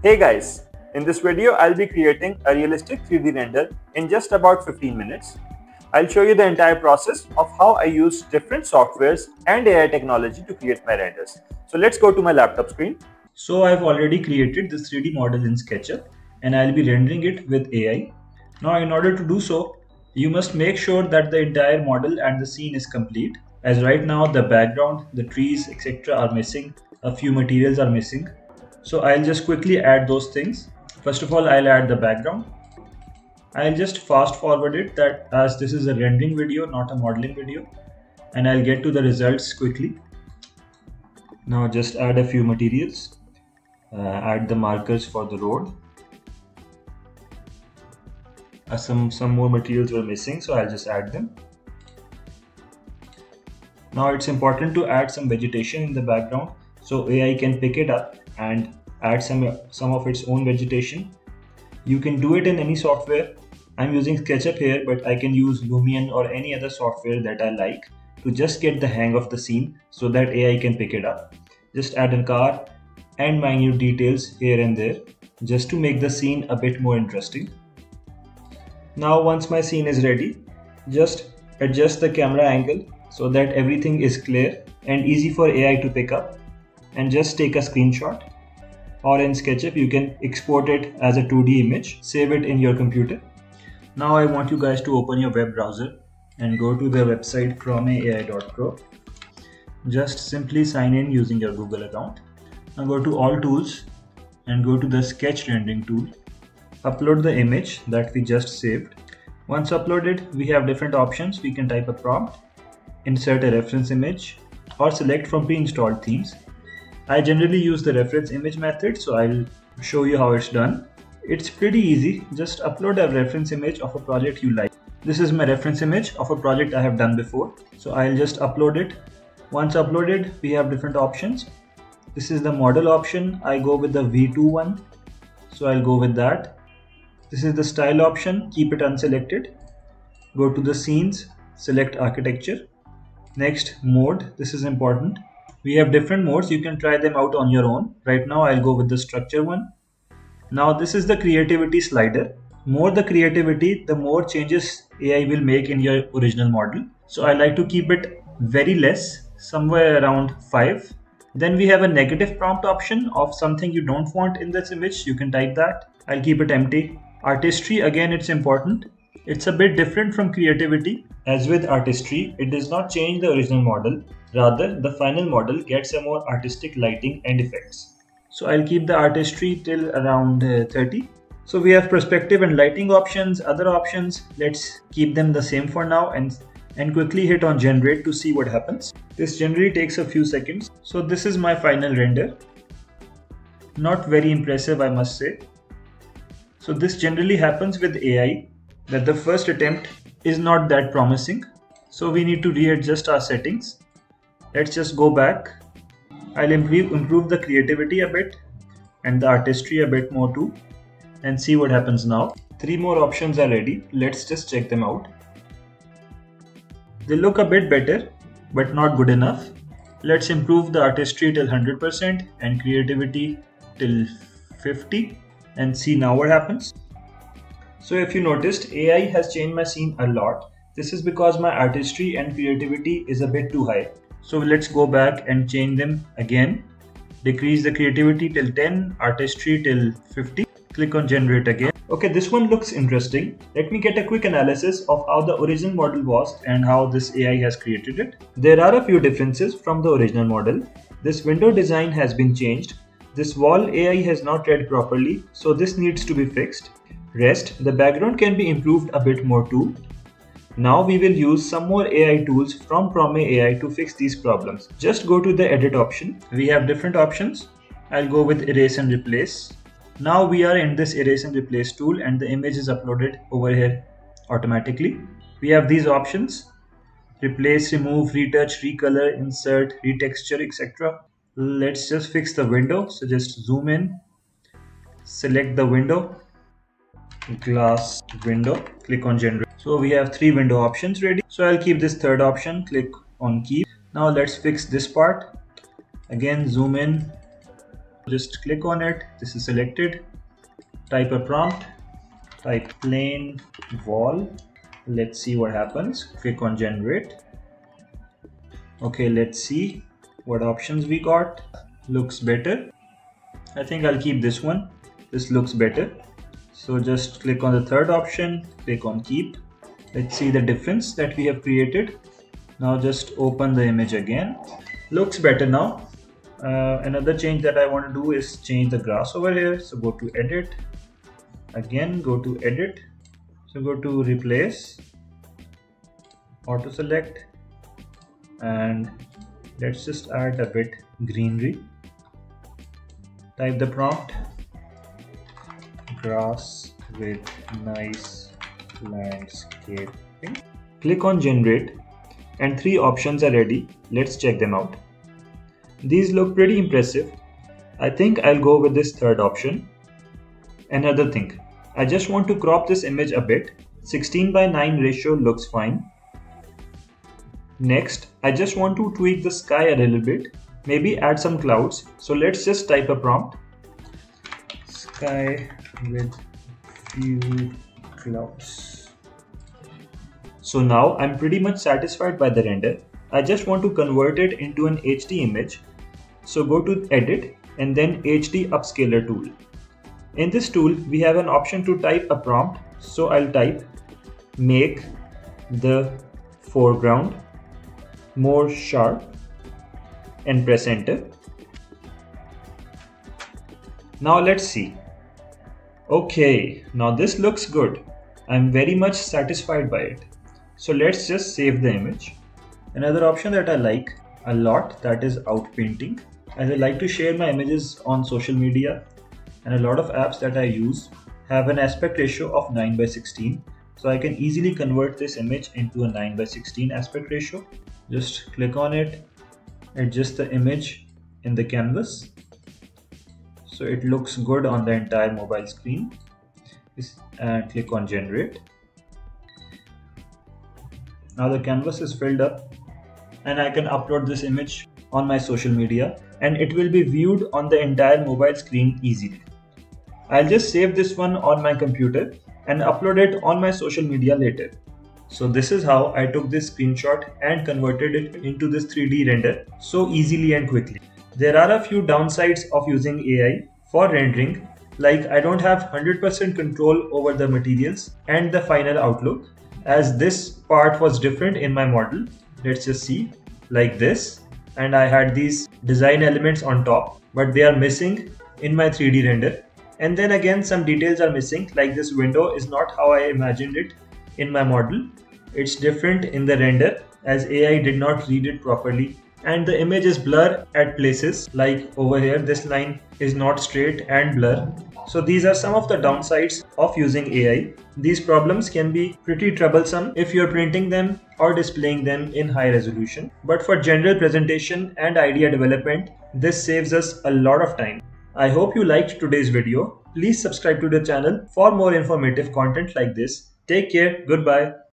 Hey guys, in this video I'll be creating a realistic 3D render in just about 15 minutes. I'll show you the entire process of how I use different softwares and AI technology to create my renders. So let's go to my laptop screen. So I've already created this 3D model in SketchUp and I'll be rendering it with AI. Now in order to do so, you must make sure that the entire model and the scene is complete as right now the background, the trees etc are missing, a few materials are missing. So I'll just quickly add those things. First of all, I'll add the background. I'll just fast forward it that as this is a rendering video, not a modeling video. And I'll get to the results quickly. Now just add a few materials. Uh, add the markers for the road. Uh, some, some more materials were missing, so I'll just add them. Now it's important to add some vegetation in the background so AI can pick it up and add some, some of its own vegetation. You can do it in any software. I'm using SketchUp here but I can use Lumion or any other software that I like to just get the hang of the scene so that AI can pick it up. Just add a car and minute details here and there just to make the scene a bit more interesting. Now once my scene is ready, just adjust the camera angle so that everything is clear and easy for AI to pick up and just take a screenshot or in SketchUp you can export it as a 2D image, save it in your computer. Now I want you guys to open your web browser and go to the website promeai.pro. Just simply sign in using your Google account. Now go to all tools and go to the sketch rendering tool. Upload the image that we just saved. Once uploaded, we have different options. We can type a prompt insert a reference image, or select from pre-installed themes. I generally use the reference image method, so I'll show you how it's done. It's pretty easy, just upload a reference image of a project you like. This is my reference image of a project I have done before, so I'll just upload it. Once uploaded, we have different options. This is the model option, I go with the V2 one, so I'll go with that. This is the style option, keep it unselected. Go to the scenes, select architecture Next, mode. This is important. We have different modes. You can try them out on your own. Right now, I'll go with the structure one. Now, this is the creativity slider. More the creativity, the more changes AI will make in your original model. So I like to keep it very less, somewhere around 5. Then we have a negative prompt option of something you don't want in this image. You can type that. I'll keep it empty. Artistry, again, it's important. It's a bit different from creativity. As with artistry, it does not change the original model. Rather, the final model gets a more artistic lighting and effects. So I'll keep the artistry till around uh, 30. So we have perspective and lighting options, other options. Let's keep them the same for now and and quickly hit on generate to see what happens. This generally takes a few seconds. So this is my final render. Not very impressive I must say. So this generally happens with AI that the first attempt is not that promising. So we need to readjust our settings. Let's just go back. I'll improve, improve the creativity a bit and the artistry a bit more too and see what happens now. Three more options are ready. Let's just check them out. They look a bit better but not good enough. Let's improve the artistry till 100% and creativity till 50 and see now what happens. So if you noticed, AI has changed my scene a lot. This is because my artistry and creativity is a bit too high. So let's go back and change them again. Decrease the creativity till 10, artistry till 50. Click on generate again. Okay, this one looks interesting. Let me get a quick analysis of how the original model was and how this AI has created it. There are a few differences from the original model. This window design has been changed. This wall AI has not read properly, so this needs to be fixed. Rest, the background can be improved a bit more too. Now we will use some more AI tools from Prome AI to fix these problems. Just go to the edit option. We have different options. I'll go with erase and replace. Now we are in this erase and replace tool and the image is uploaded over here automatically. We have these options. Replace, remove, retouch, recolor, insert, retexture, etc. Let's just fix the window. So just zoom in, select the window glass window. Click on generate. So we have three window options ready. So i'll keep this third option. Click on key now let's fix this part. Again zoom in. Just click on it. This is selected. Type a prompt. Type plain wall. Let's see what happens. Click on generate. Okay let's see what options we got. Looks better. I think I'll keep this one. This looks better so just click on the third option click on keep. Let's see the difference that we have created. Now just open the image again. Looks better now. Uh, another change that I want to do is change the grass over here. So go to edit. Again go to edit. So go to replace auto select and let's just add a bit greenery. Type the prompt grass with nice landscaping. Click on generate and three options are ready. Let's check them out. These look pretty impressive. I think I'll go with this third option. Another thing I just want to crop this image a bit. 16 by 9 ratio looks fine. Next, I just want to tweak the sky a little bit, maybe add some clouds. So let's just type a prompt. With few clouds. So now I'm pretty much satisfied by the render. I just want to convert it into an HD image. So go to edit and then HD upscaler tool. In this tool, we have an option to type a prompt. So I'll type make the foreground more sharp and press enter. Now let's see. Okay, now this looks good. I'm very much satisfied by it. So let's just save the image. Another option that I like a lot that is outpainting as I like to share my images on social media and a lot of apps that I use have an aspect ratio of 9 by 16 so I can easily convert this image into a 9 by 16 aspect ratio just click on it adjust the image in the canvas so it looks good on the entire mobile screen and click on generate now the canvas is filled up and I can upload this image on my social media and it will be viewed on the entire mobile screen easily. I'll just save this one on my computer and upload it on my social media later. So this is how I took this screenshot and converted it into this 3D render so easily and quickly. There are a few downsides of using AI for rendering like I don't have 100% control over the materials and the final outlook as this part was different in my model. Let's just see like this and I had these design elements on top but they are missing in my 3D render and then again some details are missing like this window is not how I imagined it in my model. It's different in the render as AI did not read it properly and the image is blur at places like over here this line is not straight and blur. So these are some of the downsides of using AI. These problems can be pretty troublesome if you're printing them or displaying them in high resolution. But for general presentation and idea development, this saves us a lot of time. I hope you liked today's video. Please subscribe to the channel for more informative content like this. Take care. Goodbye.